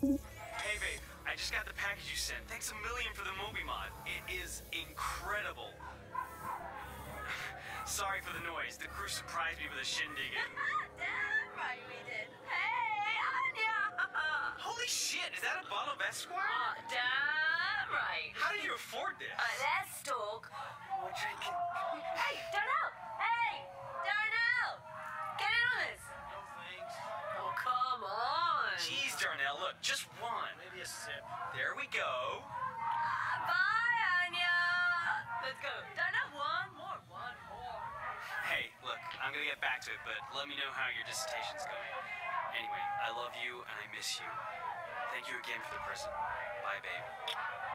Hey, babe, I just got the package you sent. Thanks a million for the Moby mod. It is incredible. Sorry for the noise. The crew surprised me with a shindig. Damn right we did. Hey, Anya! Holy shit, is that a bottle of Esquire? Oh, damn right. How did you afford this? Uh, let's talk. We're drinking. Hey, Darnell! Just one. Maybe a sip. There we go. Bye, Anya! Let's go. Darnell, one more, one more. Hey, look, I'm gonna get back to it, but let me know how your dissertation's going. Anyway, I love you and I miss you. Thank you again for the present. Bye, babe.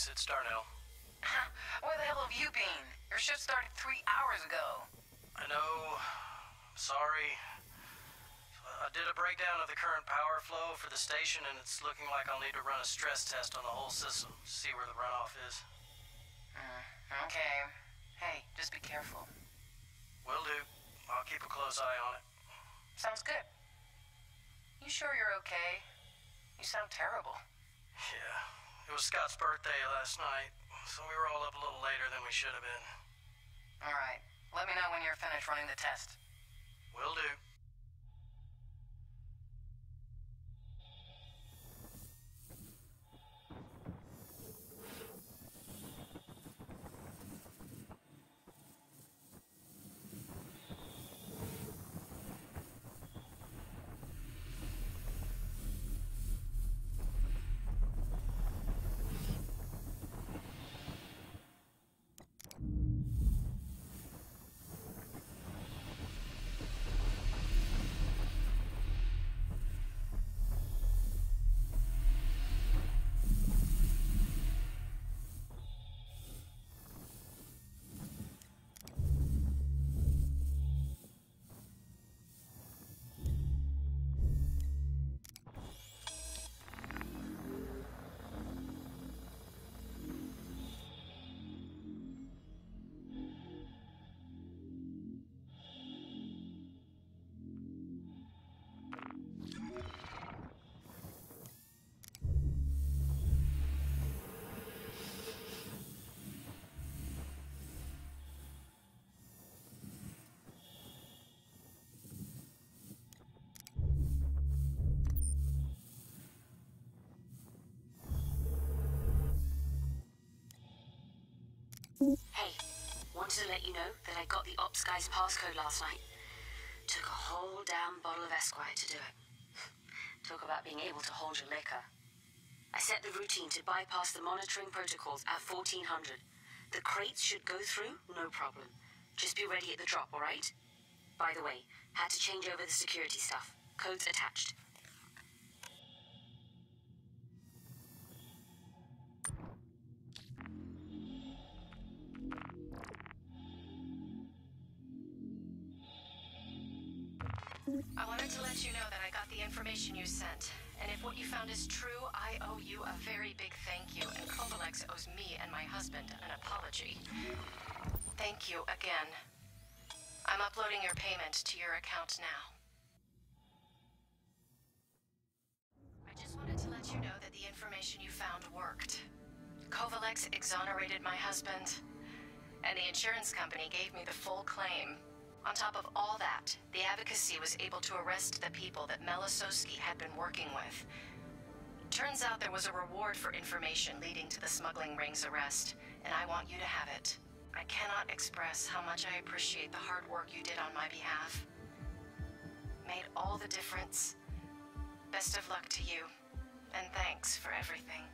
Maurice, it's Darnell. Where the hell have you been? Your shift started three hours ago. I know. Sorry. I did a breakdown of the current power flow for the station, and it's looking like I'll need to run a stress test on the whole system to see where the runoff is. Mm, okay. Hey, just be careful. Will do. I'll keep a close eye on it. Sounds good. You sure you're okay? You sound terrible. Yeah. It was Scott's birthday last night, so we were all up a little later than we should have been. All right. Let me know when you're finished running the test. Will do. Hey, wanted to let you know that I got the ops guy's passcode last night. Took a whole damn bottle of Esquire to do it. Talk about being able to hold your liquor. I set the routine to bypass the monitoring protocols at 1400. The crates should go through, no problem. Just be ready at the drop, alright? By the way, had to change over the security stuff. Codes attached. I wanted to let you know that I got the information you sent. And if what you found is true, I owe you a very big thank you, and Covalex owes me and my husband an apology. Thank you again. I'm uploading your payment to your account now. I just wanted to let you know that the information you found worked. Covalex exonerated my husband, and the insurance company gave me the full claim. On top of all that, the advocacy was able to arrest the people that Melisowski had been working with. Turns out there was a reward for information leading to the smuggling ring's arrest, and I want you to have it. I cannot express how much I appreciate the hard work you did on my behalf. Made all the difference. Best of luck to you, and thanks for everything.